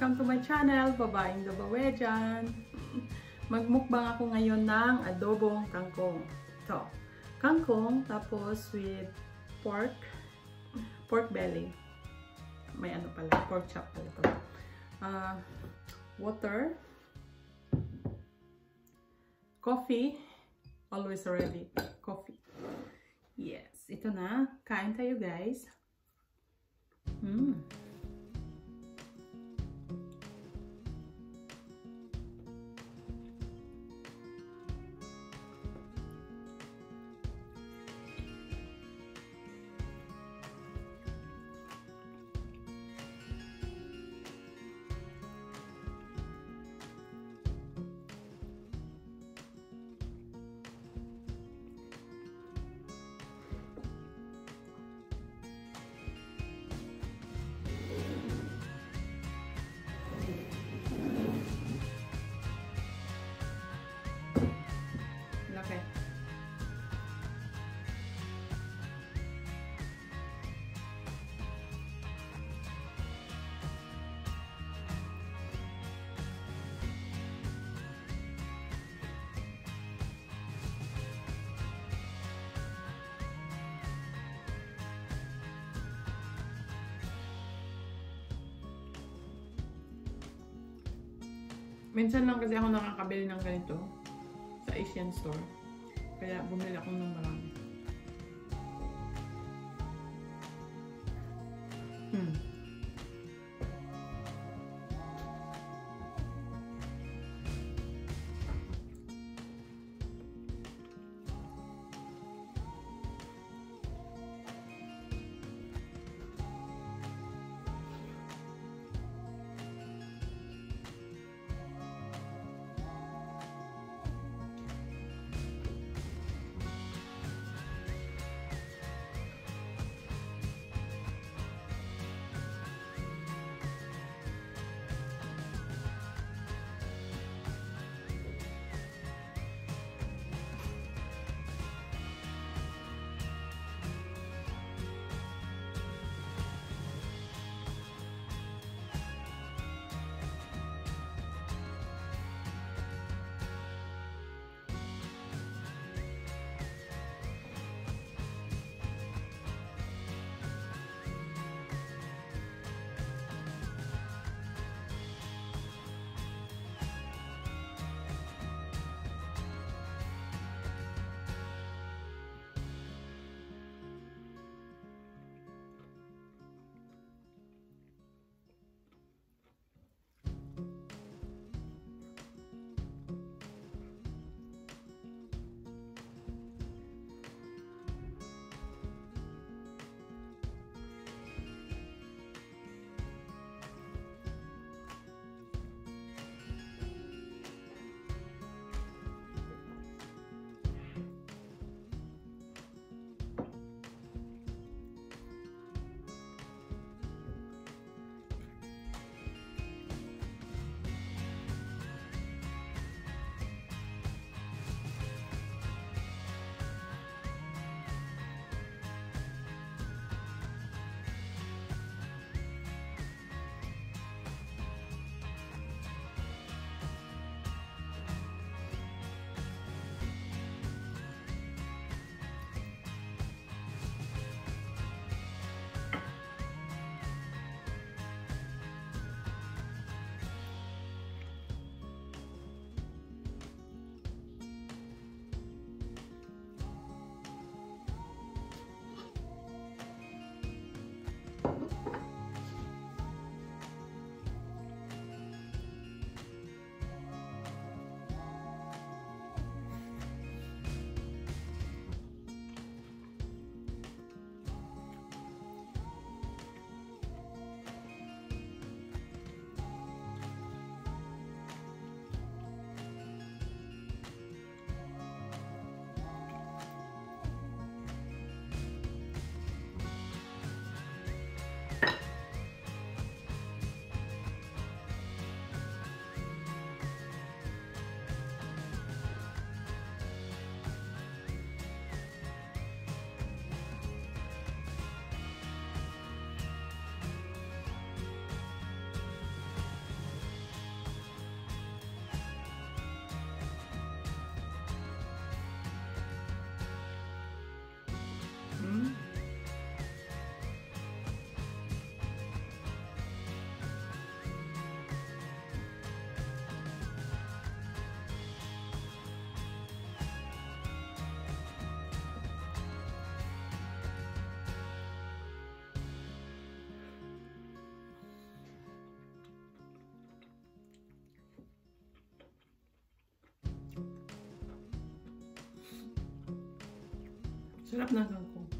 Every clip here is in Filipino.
Welcome to my channel, Babaeng Dabawe dyan. Magmukbang ako ngayon ng adobong kangkong. Ito, kangkong tapos with pork, pork belly. May ano pala, pork chop pala ito. Uh, water, coffee, always ready, coffee. Yes, ito na. Kain tayo guys. Mmm. Minsan lang kasi ako nakakabili ng ganito sa Asian store. Kaya bumili ako ng marami. Hmm. Sarap ng kangkong.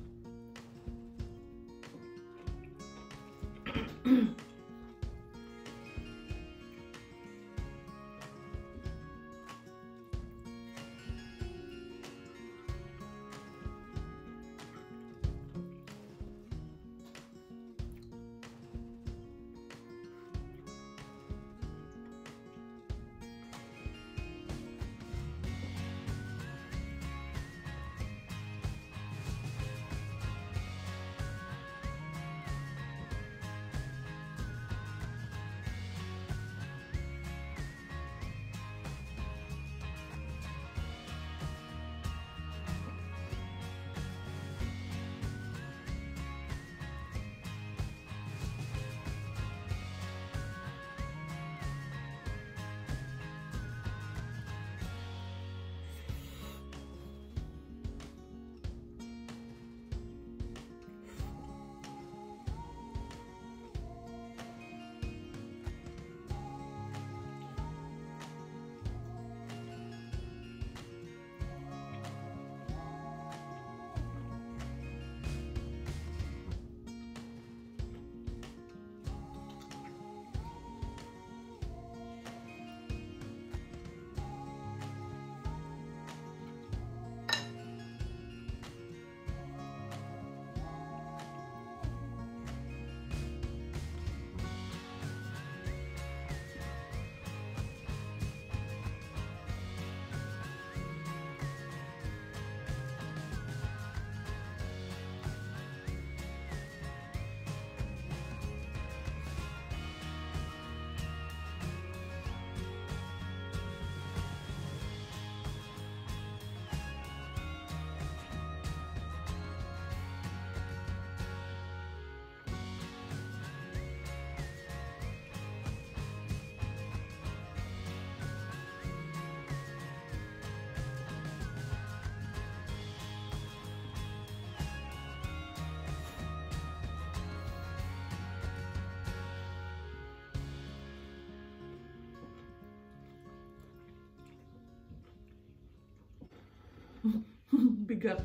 Bigat.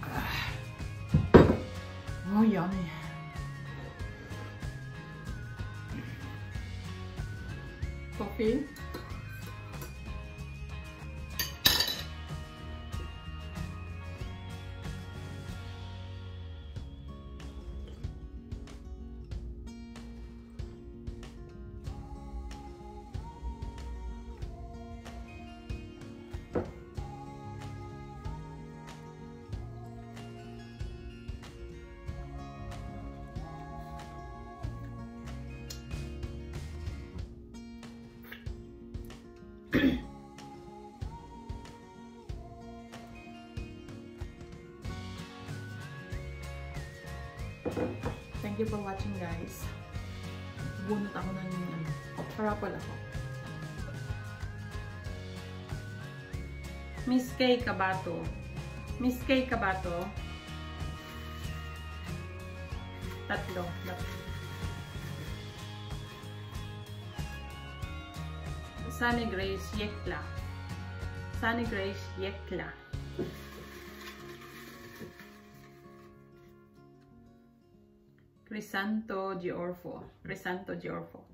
Ah. Oh, yummy. Coffee. Thank you for watching guys. Bunot ako ng ano, parapol ako. Miss K Kabato. Miss K Kabato. Tatlo. Sunny Grace Yekla. Sunny Grace Yekla. Crisanto Giorfo. Crisanto Giorfo.